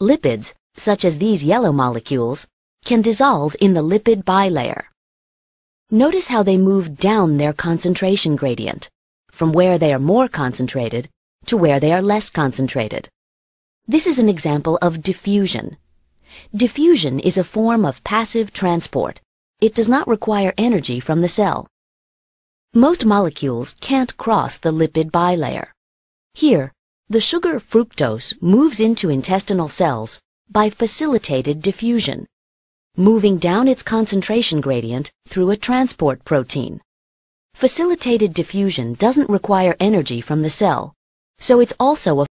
Lipids, such as these yellow molecules, can dissolve in the lipid bilayer. Notice how they move down their concentration gradient, from where they are more concentrated to where they are less concentrated. This is an example of diffusion. Diffusion is a form of passive transport. It does not require energy from the cell. Most molecules can't cross the lipid bilayer. Here, the sugar fructose moves into intestinal cells by facilitated diffusion, moving down its concentration gradient through a transport protein. Facilitated diffusion doesn't require energy from the cell, so it's also a